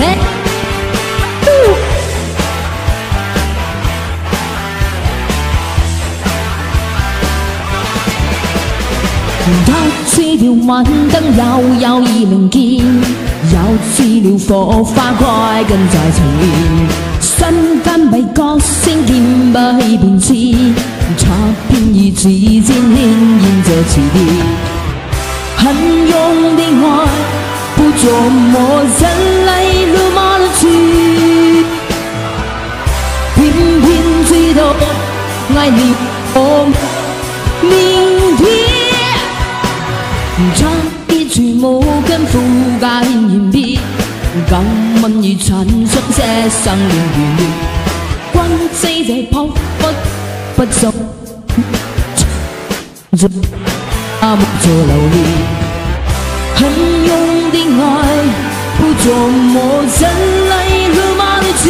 嘿。他吹了晚灯，摇摇已明见，又似了火花，快跟在前面。瞬间被歌声牵不起变迁，插片已指尖轻演着词调。很勇的爱，不琢磨人爱你我明天。唱一曲无根附加言别，感吻已产生些生灵缘灭，关死这扑不不足，这阿木做流连，很勇的爱，不琢磨人来路马的去，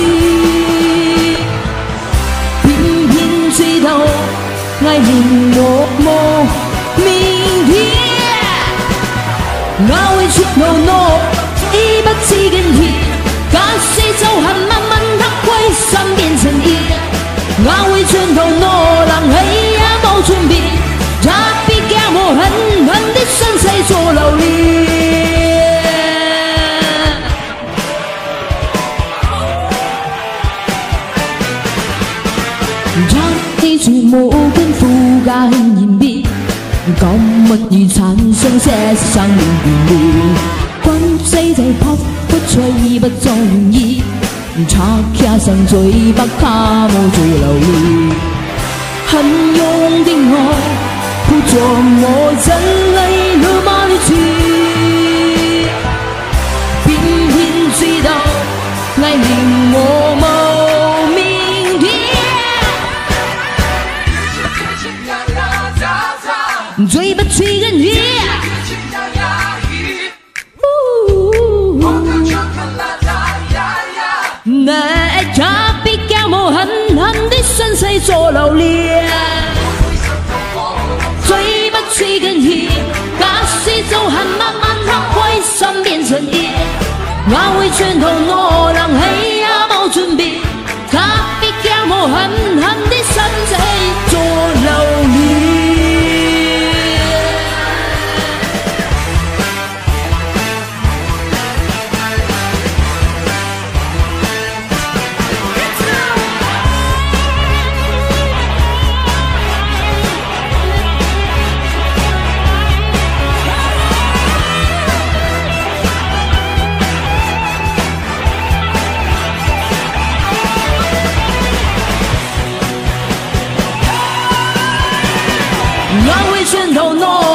我会全部诺，已不知根叶。假使就恨慢慢黑灰心变成热，我会全头诺，冷气也无转变，也必惊我狠狠的身世做留恋。唱一句无根附加言别。感吻已产生些生灵缘灭，关死这扑不吹不中意，插卡上嘴巴卡冇最留恋，追不去根叶。那他必教我狠狠的身世做留恋，追不去根叶，假使就恨慢慢黑灰心变成热，我會轉頭我能氣也冇轉變，他必教我狠狠浪味全都浓